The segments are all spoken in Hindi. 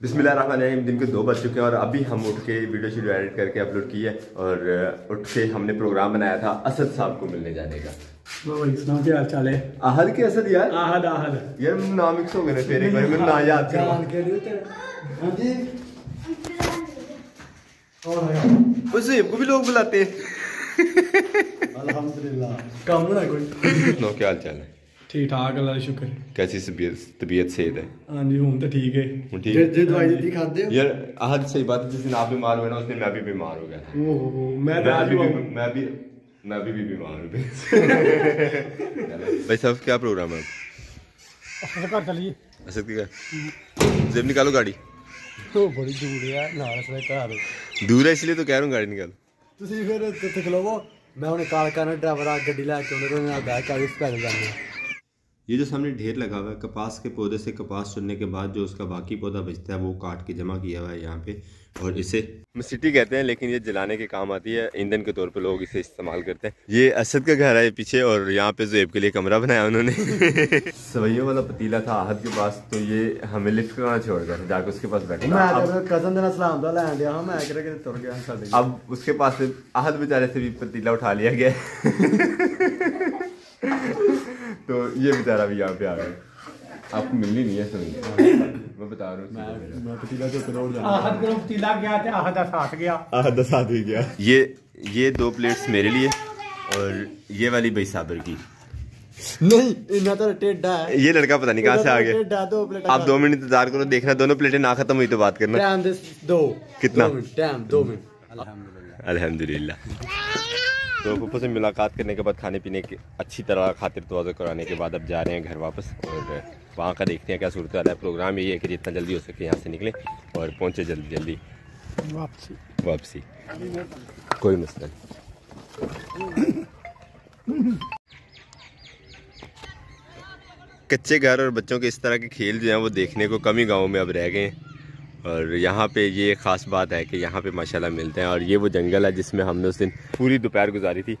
बिस्मिल्लाहिर्रहमानिर्रहीम। दिन के दो बज चुके हैं और अभी हम उठ के वीडियो शीडियो एडिट करके अपलोड किए और उठ के हमने प्रोग्राम बनाया था असद साहब को मिलने जाने का। क्या हाल है? आहद के असद यार। आहद आहद। यार नाम मिक्स हो गए ना फिर एक बार मेरा ना याद करो। हाँ जी। को भी लोग बुलाते हैं। अल्हम्दुलिल्लाह। कम ना कोई? नो क्या हाल चाल है? ठीक ठाक अल्लाह दा शुक्र कैसी तबीयत तबीयत सेहत है हाँ जी हूँ तो ठीक है हूँ जे ठीक जे दवाई दी खाते हो यार आहद सही बात है जिस दिन आप बीमार हुए ना उस दिन मैं भी बीमार हो गया था ओ हो हो मैं मैं आज भी हुआ मैं भी मैं भी, भी बीमार हूँ भाई साहब क्या प्रोग्राम है घर चलिए असद की क्या जेब निकालो गाड़ी तो बड़ी दूर है नाल से घर दूर है इसलिए तो कह रहा हूँ गाड़ी निकालो ਤੁਸੀਂ ਫਿਰ ਕਿੱਥੇ ਖਲੋਵੋ ਮੈਂ ਹੁਣੇ ਕਾਲ ਕਰਨਾ ਡਰਾਈਵਰ ਆ ਗੱਡੀ ਲੈ ਕੇ ਉਹਨੇ ਤੋਂ ਨਾਲ ਬੈਠ ਕੇ ਇਸ ਪੈਦਲ ਜਾਂਦੇ ये जो सामने ढेर लगा हुआ है कपास के पौधे से कपास चुनने के बाद जो उसका बाकी पौधा बचता है वो काट के जमा किया हुआ है यहाँ पे और इसे मसीटी कहते हैं लेकिन ये जलाने के काम आती है। ईंधन के तौर पे लोग इसे इस्तेमाल करते हैं। ये असद का घर है पीछे और यहाँ पे जेब के लिए कमरा बनाया उन्होंने। सवैयों वाला पतीला था आहद के पास तो ये हमें लिफ्ट करना छोड़ गया जाके उसके पास बैठे। अब उसके पास आहद बेचारे से भी पतीला उठा लिया गया। तो ये बेचारा भी यहाँ पे आ गया। आपको मिलनी नहीं है सुनिए मैं बता रहा हूँ आहद गया गया ही गया। ये ये दो प्लेट्स मेरे लिए और ये वाली भाई साबर की। नहीं तो टेढ़ा है। ये लड़का पता नहीं कहाँ से आ गया। दो प्लेट आप दो मिनट इंतज़ार करो देखना दोनों प्लेटें ना खत्म हुई तो बात करना। दो। कितना? दो मिनट। अल्हम्दुलिल्लाह। तो पप्पू से मुलाकात करने के बाद खाने पीने की अच्छी तरह खातिर तोज़ा कराने के बाद अब जा रहे हैं घर वापस और वहाँ का देखते हैं क्या सूरत है। प्रोग्राम यही है कि जितना जल्दी हो सके यहाँ से निकले और पहुँचे जल्दी जल्दी। वापसी। वापसी। कोई मसला नहीं। कच्चे घर और बच्चों के इस तरह के खेल जो हैं वो देखने को कम ही गाँव में अब रह गए हैं। और यहाँ पे ये ख़ास बात है कि यहाँ पे माशाल्लाह मिलते हैं और ये वो जंगल है जिसमें हमने उस दिन पूरी दोपहर गुजारी थी।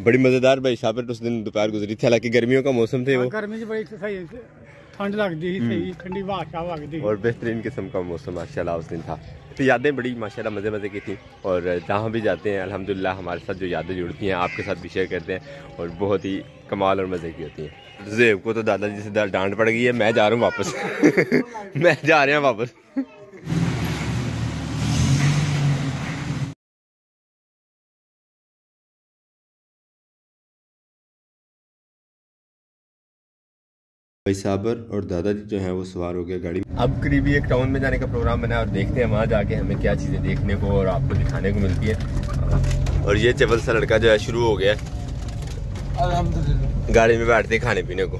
बड़ी मज़ेदार भाई साहब उस दिन दोपहर गुजरी थी। हालाँकि गर्मियों का मौसम थे वो। गर्मी च बड़ी सही ठंड लगदी ही सही ठंडी हवा और बेहतरीन किस्म का मौसम माशाल्लाह उस दिन था। तो यादें बड़ी माशाल्लाह मज़े मज़े की थी और जहाँ भी जाते हैं अल्हम्दुलिल्लाह हमारे साथ जो यादें जुड़ती हैं आपके साथ भी शेयर करते हैं और बहुत ही कमाल और मज़े की होती हैं। जेब को तो दादाजी से डांट पड़ गई है मैं जा रहा हूँ वापस। मैं जा रहे हैं वापस। भाई साबर और दादाजी जो है वो सवार हो गया गाड़ी अब करीबी एक टाउन में जाने का प्रोग्राम बना और देखते हैं वहाँ जाके हमें क्या चीज़ें देखने को और आपको दिखाने को मिलती है। और ये चबल सा लड़का जो है शुरू हो गया। गाड़ी में बैठते खाने पीने को।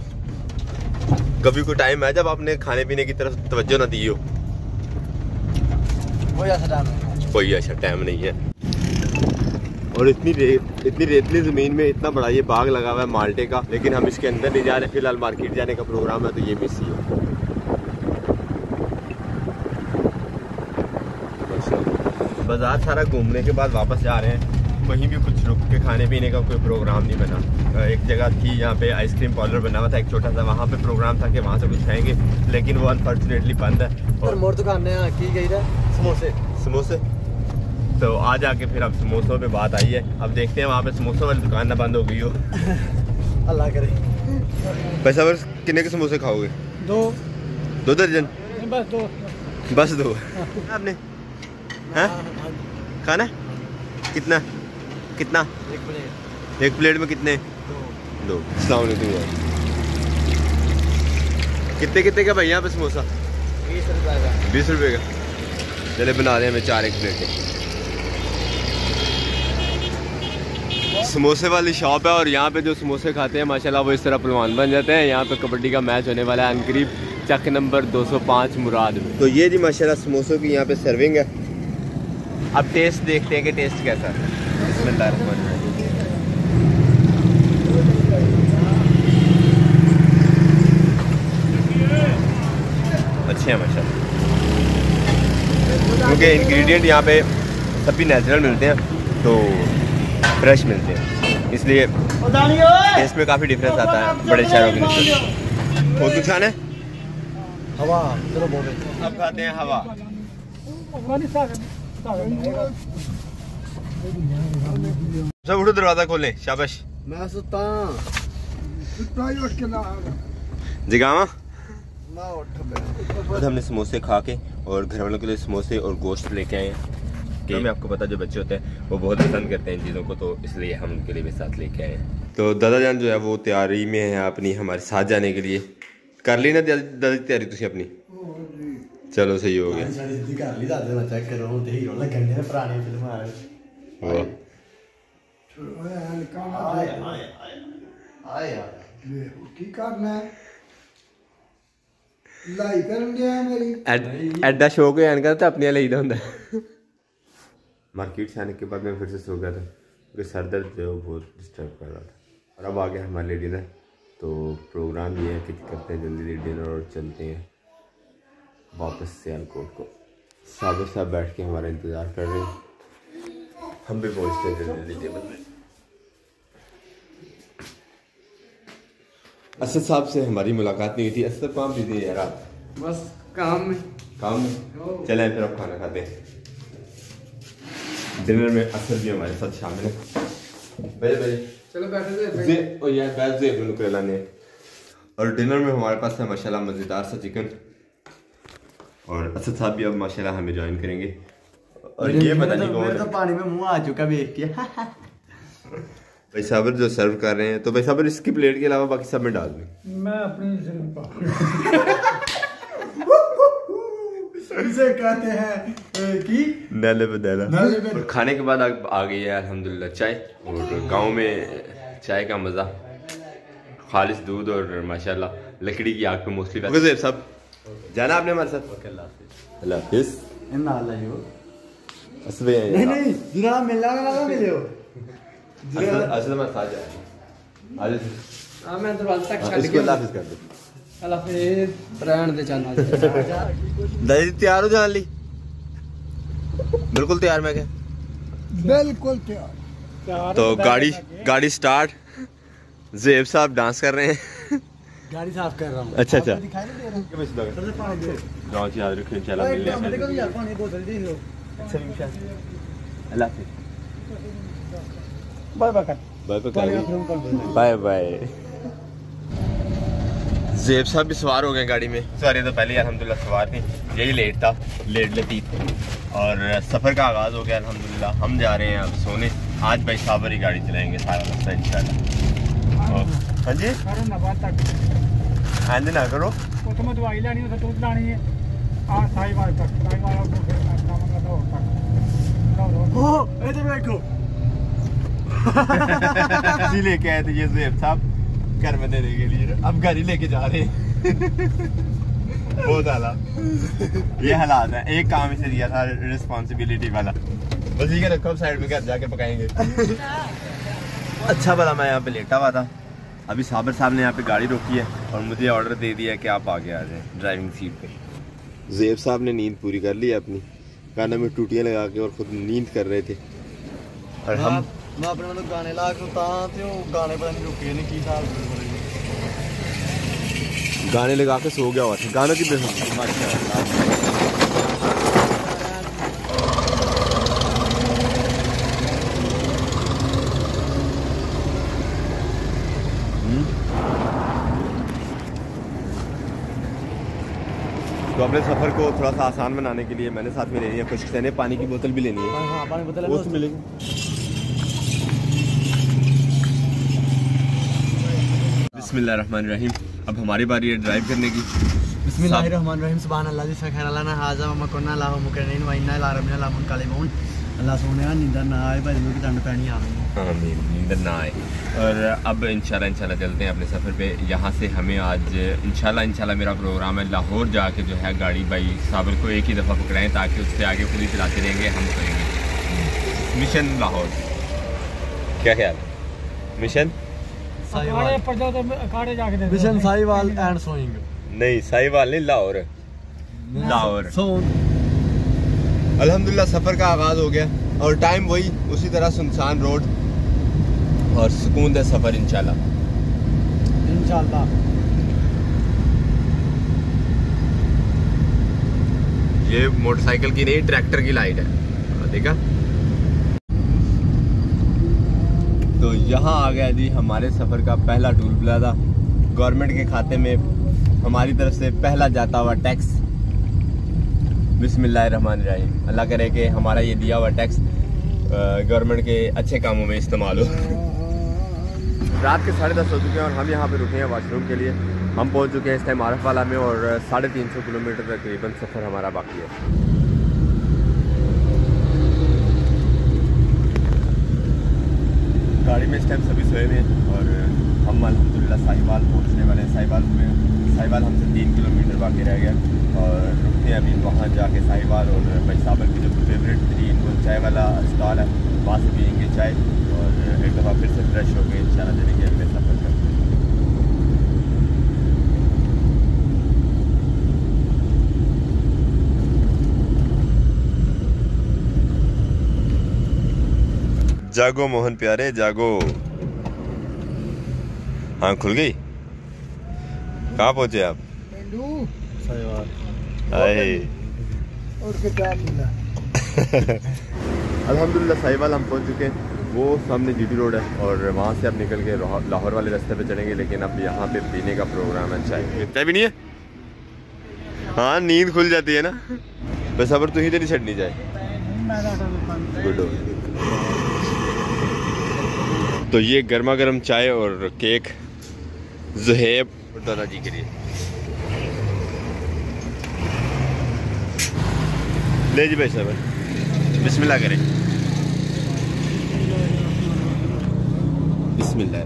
कभी कोई टाइम है जब आपने खाने पीने की तरफ़ तवज्जो ना दी हो? कोई ऐसा टाइम नहीं है। और इतनी रेत इतनी रेतली ज़मीन में इतना बड़ा ये बाग लगा हुआ है माल्टे का लेकिन हम इसके अंदर नहीं जा रहे फ़िलहाल मार्केट जाने का प्रोग्राम है तो ये मिस ही है। बाज़ार सारा घूमने के बाद वापस जा रहे हैं। वहीं भी कुछ रुक के खाने पीने का कोई प्रोग्राम नहीं बना। एक जगह थी यहाँ पे आइसक्रीम पार्लर बना हुआ था एक छोटा सा वहाँ पे प्रोग्राम था कि वहाँ से कुछ खाएँगे लेकिन वो अनफॉर्चुनेटली बंद है। और मोर दुकान की गई समोसे। समोसे? तो आज आके फिर अब समोसों पे बात आई है। अब देखते हैं वहाँ पे समोसों वाली दुकान ना बंद हो गई हो। अल्लाह करे। पैसा बस कितने के समोसे खाओगे? दो। दो दर्जन? बस दो। बस दो। हाँ। आपने? हाँ? खाना? कितना? कितना? एक प्लेट। एक प्लेट में कितने? दो। अलैक्म यार। कितने कितने का भाई यहाँ पे समोसा? बीस रुपए का। बीस रुपये का। चले बना रहे हैं मैं चार एक प्लेटें। समोसे वाली शॉप है और यहाँ पे जो समोसे खाते हैं माशाल्लाह वो इस तरह पलवान बन जाते हैं। यहाँ पे कबड्डी का मैच होने वाला है अनकरीब चक नंबर 205 मुराद में। तो ये जी माशाल्लाह समोसों की यहाँ पे सर्विंग है। अब टेस्ट देखते हैं कि टेस्ट कैसा है। अच्छे हैं माशाल्लाह। क्योंकि इंग्रेडिएंट यहाँ पे सभी नेचुरल मिलते हैं तो फ्रेश मिलते हैं। इसलिए टेस्ट में काफ़ी डिफरेंस आता है बड़े शहरों के नस्बत और कुछ खाना है? हवा चलो अब खाते हैं हवा। सब उठो दरवाज़ा खोलें शाबाश। मैं सुता प्राइवेट उठ के ना मैं उठ हमने समोसे खा के और घर वालों के लिए समोसे और गोश्त लेके आए हैं। कि मैं आपको पता जो बच्चे होते हैं वो बहुत पसंद करते हैं इन चीज़ों को तो इसलिए हम उनके लिए भी साथ लेके आए हैं तो दादा जान जो है वो तैयारी में है अपनी हमारे साथ जाने के लिए कर ली ना दादा की तैयारी तुम अपनी चलो सही हो गया ਸਾਡੀ ਸਿੱਧੀ ਕਰ ਲਈ ਦੱਸ ਮੈਂ ਚੈੱਕ ਕਰੋ ਤੇ ਹੀਰੋ ਲੱਗਣ ਦੇ मार्केट से आने के बाद मैं फिर से सो गया था क्योंकि सर दर्द जो है बहुत डिस्टर्ब कर रहा था। और अब आ गया हमारे लिए डिनर तो प्रोग्राम ये है कि करते हैं जल्दी जल्दी डिनर और चलते हैं वापस सियालकोट को। साबिर साहब बैठ के हमारा इंतज़ार कर रहे हैं। हम भी पहुँचते हैं जल्दी जल्दी टेबल में। असद साहब से हमारी मुलाकात नहीं हुई थी। असद काम दीजिए यार आप? बस काम में। काम में? चले फिर अब खाना खाते हैं। डिनर में असर भी हमारे साथ शामिल है। पहले पहले चलो बैठे ओ यार बैठ जे बिल्कुल करेला ने और डिनर में हमारे पास है माशाल्लाह मज़ेदार सा चिकन और असद साहब भी अब माशाल्लाह हमें ज्वाइन करेंगे। और ये पता नहीं कौन तो पानी में मुँह आ चुका देख के। भाई साबर जो सर्व कर रहे हैं तो भाई साबर इसकी प्लेट के अलावा बाकी सब में डाल दें। मैं अपनी इसे कहते हैं कि नैले पे दैला। नैले पे- और खाने के बाद आ, आ गई है अल्हम्दुलिल्लाह चाय। और गाँव में चाय का मज़ा। खालिश दूध और माशाल्लाह लकड़ी की आग पे मोस्टली ज़ेब साहब जाना आपने हमारे साथ? अल्लाह हाफिज़। हैं नहीं नहीं जरा मिलना ना मिले हो। साथ जाए आज मैं दरवाज़ा तक इसको अल्लाह हाफिज़ कर दो। दादी तैयार हो जाने ली बिल्कुल तैयार मैं क्या बिल्कुल तैयार तो गाड़ी गाड़ी स्टार्ट जेब साहब डांस कर रहे हैं गाड़ी साफ़ कर रहा हूँ अच्छा अच्छा दिखाई नहीं दे रहा सबसे पानी दे गाँव से याद रखिए इंशाल्लाह मिलने मेरे को भी यार पानी बोतल दे दो अल्लाह हाफिज़ bye bye bye bye bye जेब साहब भी सवार हो गए गाड़ी में। सारे तो पहले अलहमदिल्ला सवार थे। यही लेट था लेट लतीफ। और सफ़र का आगाज़ हो गया अलहमदिल्ला हम जा रहे हैं अब सोने। आज भाई साबर ही गाड़ी चलाएँगे सारा रास्ता इन हाँ जी? हाँ ना करो। दवाई लेनी है दूध लानी है। लेके आए थे ये जेब साहब। घर में देने के लिए। अब घर ही लेके जा रहे हैं। बहुत आला ये हालात है। एक काम इसे दिया था रिस्पॉन्सिबिलिटी वाला। बस ये रखो साइड में घर जाके पकाएँगे। अच्छा भला मैं यहाँ पे लेटा हुआ था। अभी साबर साहब ने यहाँ पे गाड़ी रोकी है और मुझे ऑर्डर दे दिया है कि आप आगे आ जाए ड्राइविंग सीट पे। जेब साहब ने नींद पूरी कर ली है अपनी। कानों में टूटियाँ लगा के और खुद नींद कर रहे थे। और हम मैं अपने मतलब गाने ला के ता ते ਉਹ ਗਾਣੇ ਪਤਾ ਨਹੀਂ ਰੁਕੇ ਨੇ ਕੀ ਹਿਸਾਬ ਸੀ गाने लगा के सो गया हुआ था गानों की बेहद माशाल्लाह तो अपने सफ़र को थोड़ा सा आसान बनाने के लिए मैंने साथ में लेनी है खुश्क सहने पानी की बोतल भी लेनी है हाँ हाँ पानी बोतल वो तो मिलेगी बिस्मिल्लाहिर्रहमानिर्रहीम। अब हमारी बारी है ड्राइव करने की। सुभान अल्लाह हाजा मकुन्ना लाहु ला ला मुनकलिबून अल्लाह सोने नींदर ना आए भाई मुझे ठंड पैनी आ गई आमीन नींदर ना आए। और अब इंशाल्लाह इंशाल्लाह चलते हैं अपने सफ़र पे। यहाँ से हमें आज इंशाल्लाह इंशाल्लाह मेरा प्रोग्राम है लाहौर जाके जो है गाड़ी भाई साबर को एक ही दफ़ा पकड़ाएँ ताकि उससे आगे खुद ही चलाते रहेंगे हम करेंगे। मिशन लाहौर। क्या ख्याल? मिशन पर जाओ तो अखाड़े जाके दे दो। मिशन साहिवाल एंड सोइंग नहीं साहिवाल नहीं लाहौर। लाहौर। सोन अल्हम्दुलिल्लाह सफ़र का आगाज़ हो गया। और टाइम वही उसी तरह सुनसान रोड और सुकून दे सफ़र इंशाल्लाह। इंशाल्लाह। ये मोटरसाइकिल की नहीं ट्रैक्टर की लाइट है। हाँ, देखा? तो यहाँ आ गया जी हमारे सफ़र का पहला टूल प्लाजा। गवर्नमेंट के खाते में हमारी तरफ़ से पहला जाता हुआ टैक्स। बिस्मिल्लाहिर्रहमानिर्रहीम। अल्लाह करे कि हमारा ये दिया हुआ टैक्स गवर्नमेंट के अच्छे कामों में इस्तेमाल हो। रात के साढ़े दस हो चुके हैं और हम यहाँ पे रुके हैं वाशरूम के लिए। हम पहुँच चुके हैं इस टाइम आरफ वाला में और साढ़े तीन सौ किलोमीटर तकरीबन सफ़र हमारा बाकी है। गाड़ी में इस टाइम सभी सोए हुए और हम अलहमदिल्ला साहिबाल पहुँचने वाले हैं साहिवाल में। साहिबाल हमसे तीन किलोमीटर बाकी रह गया। और रुकते हैं अभी वहाँ जाके साहिबाल और भाई की जो फेवरेट तरीन वो चाय वाला स्टॉल है, वहाँ से पियेंगे चाय और एक दफ़ा फिर से फ्रेश होकर इन शाला चलेंगे अगले सफ़र पर जागो मोहन प्यारे जागो। हाँ खुल गई? कहाँ पहुँचे आप? अल्हम्दुलिल्लाह साहिवाल हम पहुँच चुके हैं। वो सामने जीटी रोड है और वहाँ से अब निकल के लाहौर लाहौर वाले रास्ते पे चलेंगे लेकिन अब यहाँ पे पीने का प्रोग्राम है। चाय चाय भी नहीं है? हाँ नींद खुल जाती है ना? बस अबर तू ही तेरी छड़नी जाए गुड हो तो ये गर्मा गर्म चाय और केक जहेब। और दादाजी के लिए। ले जी भाई साहब। बिस्मिल्लाह करें। बिस्मिल्लाह।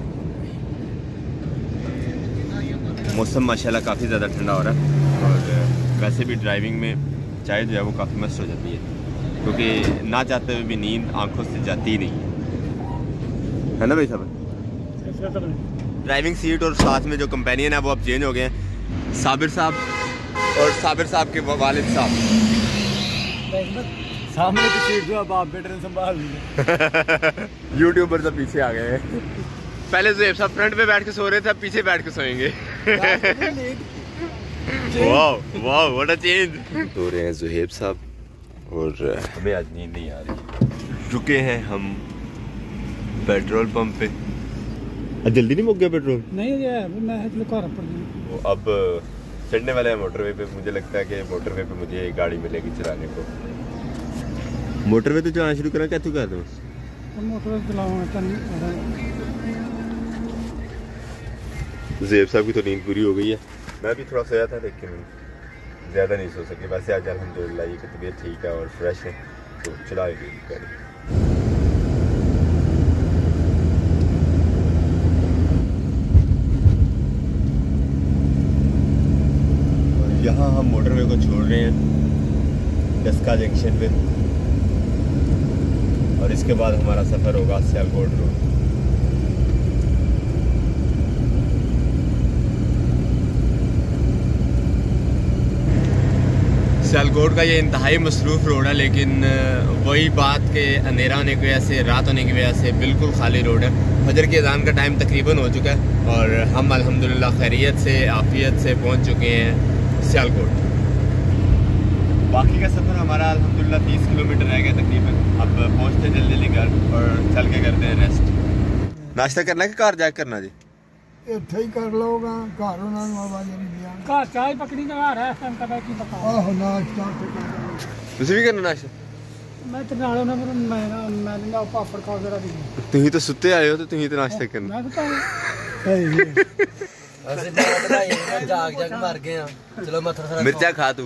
मौसम माशाल्लाह काफ़ी ज़्यादा ठंडा हो रहा है और वैसे भी ड्राइविंग में चाय जो है वो काफ़ी मस्त हो जाती है। क्योंकि ना चाहते हुए भी नींद आँखों से जाती ही नहीं। है है ना भाई साहब? ड्राइविंग सीट और साथ में जो कंपेनियन है वो अब चेंज हो गए हैं। साबिर साहब और साबिर साहब के वालिद साहब। सामने की सीट जो अब आप बेटे ने संभाल ली यूट्यूबर सब पीछे आ गए हैं। पहले जुएब साहब फ्रंट पे बैठ के सो रहे थे अब पीछे बैठ के सोएँगे। वाह वाह व्हाट अ चेंज सो रहे हैं जुहेब साहब और हमें आज नींद नहीं आ रही। रुके हैं हम पेट्रोल पंप पे। जल्दी नहीं मुक गया पेट्रोल? नहीं ये मैं घर पर वो अब चढ़ने वाले हैं मोटरवे पे। मुझे लगता है कि मोटरवे पे मुझे एक गाड़ी मिलेगी चलाने को। मोटरवे तो चलाना शुरू करा क्या तू कर दो मोटर चलाऊँगा जेब साहब की तो नींद पूरी हो गई है। मैं भी थोड़ा सोया था लेकिन ज़्यादा नहीं सो सके। वैसे आज अलहमदिल्ला ये की तबीयत ठीक है और फ्रेश है तो चलाएगी। गाड़ी और यहाँ हम मोटरवे को छोड़ रहे हैं। डस्का जंक्शन पे। और इसके बाद हमारा सफ़र होगा सियालकोट रोड सियालकोट का ये इंतहाई मसरूफ़ रोड है, लेकिन वही बात के अंधेरा होने की वजह से, रात होने की वजह से बिल्कुल खाली रोड है। फजर की अजान का टाइम तकरीबन हो चुका है, और हम अल्हम्दुलिल्लाह खैरियत से, आफियत से पहुँच चुके हैं सियालकोट बाकी का सफ़र हमारा अल्हम्दुलिल्लाह तीस किलोमीटर रह गया तकरीबन अब पहुँचते जल्दी जल्दी घर और चल के करते हैं रेस्ट नाश्ता करना है कि कार जाके करना जी ਇੱਥੇ ਹੀ ਕਰ ਲਓਗਾ ਘਰ ਉਹਨਾਂ ਨੂੰ ਆਵਾਜ਼ ਨਹੀਂ ਦਿਆਂ ਘਰ ਚਾਹ ਪਕੜੀ ਦਾ ਘਰ ਹੈ ਸੰਤ ਦਾ ਕੀ ਪਤਾ ਆਹੋ ਨਾਸ਼ਤਾ ਤੇ ਕਰ ਤੁਸੀਂ ਵੀ ਕਰਨਾ ਨਾਸ਼ਤਾ ਮੈਂ ਤੇ ਨਾਲ ਉਹਨਾਂ ਨੂੰ ਮੈਂ ਨਾ ਮੈਂ ਨਾ ਪਾਪੜ ਖਾ ਕੇ ਰੱਖੀ ਤੁਸੀਂ ਤਾਂ ਸੁੱਤੇ ਆਏ ਹੋ ਤੇ ਤੁਸੀਂ ਤਾਂ ਨਾਸ਼ਤਾ ਕਰਨਾ ਮੈਂ ਤਾਂ ਅਸੀਂ ਬਾਤ ਲਾਈ ਹੈ, ਜਾਗ ਜਾਗ ਮਰ ਗਏ ਆ ਚਲੋ ਮੱਥਾ ਸਾਰਾ मिर्चा खा तू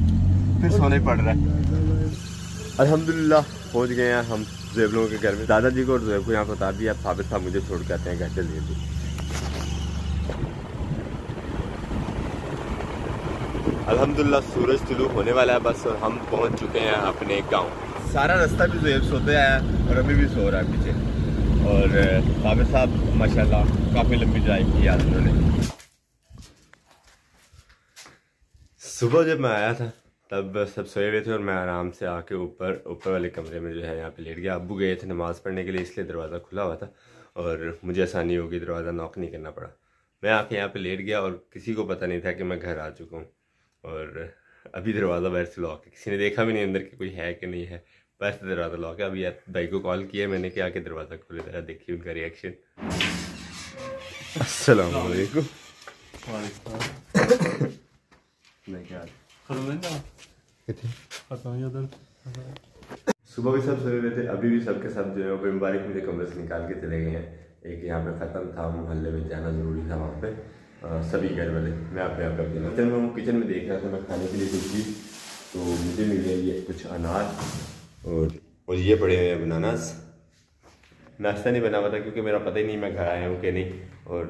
फिर सोने पड़ रहा है। अल्हम्दुलिल्लाह, पहुँच गए हैं हम जेब लोगों के घर में। दादाजी को और जेब को यहाँ बता दिया। साबिर साहब मुझे छोड़ के आते हैं, घर चलिए जी अल्हम्दुलिल्लाह, सूरज तुलू होने वाला है बस, और हम पहुँच चुके हैं अपने गाँव। सारा रास्ता भी जेब सोते आया और अभी भी सो रहा है पीछे। और बाबे साहब, माशाल्लाह, काफ़ी लंबी ड्राइव की आज उन्होंने। सुबह जब मैं आया था तब सब सोए हुए थे और मैं आराम से आके ऊपर ऊपर वाले कमरे में जो है यहाँ पे लेट गया। अबू गए थे नमाज़ पढ़ने के लिए इसलिए दरवाज़ा खुला हुआ था और मुझे आसानी होगी दरवाज़ा नॉक नहीं करना पड़ा। मैं आके यहाँ पे लेट गया और किसी को पता नहीं था कि मैं घर आ चुका हूँ। और अभी दरवाज़ा बाहर से लॉक है। किसी ने देखा भी नहीं अंदर कि कोई है कि नहीं है। बाहर से दरवाज़ा लॉक है। अभी भाई को कॉल किया मैंने कि आके दरवाज़ा खोले जरा देखिए उनका रिएक्शन अस्सलाम वालेकुम। मैं क्या सुबह भी सब सोए हुए थे अभी भी सबके सब जो है वो मुबारक मेरे कमरे से निकाल के चले गए हैं। एक यहाँ पे ख़त्म था मोहल्ले में जाना ज़रूरी था वहाँ पे। आ, सभी घर वाले मैं अपने आप अपने किचन में हूँ किचन में देख रहा था मैं खाने के लिए कुछ चीज़ तो मुझे मिल गई ये कुछ अनार और और ये पड़े हुए हैं बनानास। नाश्ता नहीं बना हुआ था क्योंकि मेरा पता ही नहीं मैं घर आया हूँ कि नहीं। और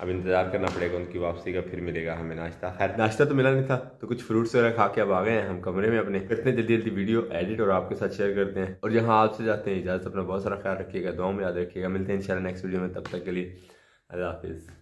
अब इंतज़ार करना पड़ेगा, उनकी वापसी का फिर मिलेगा हमें नाश्ता। खैर, नाश्ता तो मिला नहीं था तो कुछ फ्रूट्स वगैरह खा के अब आ गए हैं हम कमरे में अपने। इतने जल्दी जल्दी वीडियो एडिट और आपके साथ शेयर करते हैं। और जहाँ आपसे जाते हैं इजाज़त, अपना बहुत सारा ख्याल रखिएगा दुआ में याद रखिएगा। मिलते हैं इन नेक्स्ट वीडियो में, तब तक के लिए अल्लाह हाफिज़।